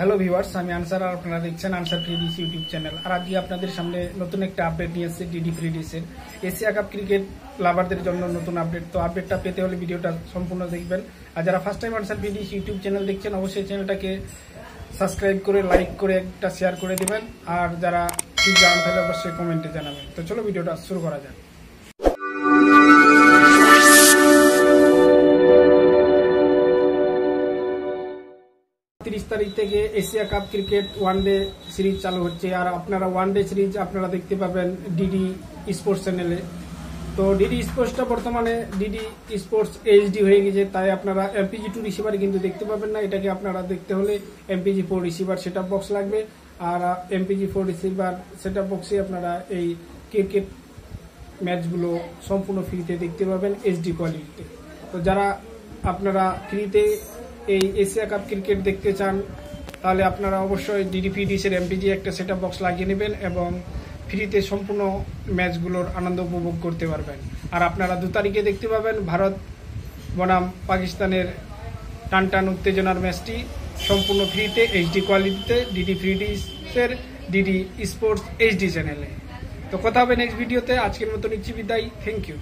Hello viewers আমি আনসার আর আপনারা দেখছেন Ansar free dish YouTube channel আর আজকে আপনাদের সামনে নতুন একটা আপডেট নিয়ে এসেছে ডিডি ফ্রিডিসের এশিয়া কাপ ক্রিকেট লাভারদের জন্য নতুন আপডেট তো আপডেটটা পেতে হলে ভিডিওটা সম্পূর্ণ দেখবেন। আর যারা first time Ansar free dish YouTube channel দেখছেন, অবশ্যই চ্যানেলটাকে সাবস্ক্রাইব করে লাইক করে, একটা শেয়ার করে দেবেন। আর যারা ঠিক জানান তাহলে অবশ্যই কমেন্টে জানাবেন। তো চলো ভিডিওটা শুরু করা যাক। তিরিশ তারিখ থেকে Asia Cup cricket one day series চালু হচ্ছে। আর আপনারা ওয়ান ডে সিরিজ আপনারা দেখতে পাবেন ডিডি স্পোর্টস চ্যানেলে। তো ডিডি স্পোর্টসটা বর্তমানে ডিডি স্পোর্টস এইচডি হয়ে গেছে, তাই আপনারা এমপিজি টু রিসিভার কিন্তু দেখতে পাবেন না। এটাকে আপনারা দেখতে হলে MPEG four receiver set box লাগবে। আর এমপিজি ফোর রিসিভার সেট বক্সে আপনারা এই ক্রিকেট ম্যাচগুলো সম্পূর্ণ ফ্রিতে দেখতে পাবেন এইচডি কোয়ালিটিতে। তো যারা আপনারা ফ্রিতে এই এশিয়া কাপ ক্রিকেট দেখতে চান, তাহলে আপনারা অবশ্যই ডিডিপি ডিসের এমপিজি একটা সেট বক্স লাগিয়ে নেবেন এবং ফ্রিতে সম্পূর্ণ ম্যাচগুলোর আনন্দ উপভোগ করতে পারবেন। আর আপনারা দু তারিখে দেখতে পাবেন ভারত বনাম পাকিস্তানের টান টান উত্তেজনার ম্যাচটি। সম্পূর্ণ ফ্রিতে এইচডি কোয়ালিটিতে ডিডি ফ্রি ডিসের ডিডি স্পোর্টস এইচডি চ্যানেলে তো কথা হবে নেক্সট ভিডিওতে আজকের মতো নিচ্ছি বিদায়। Thank you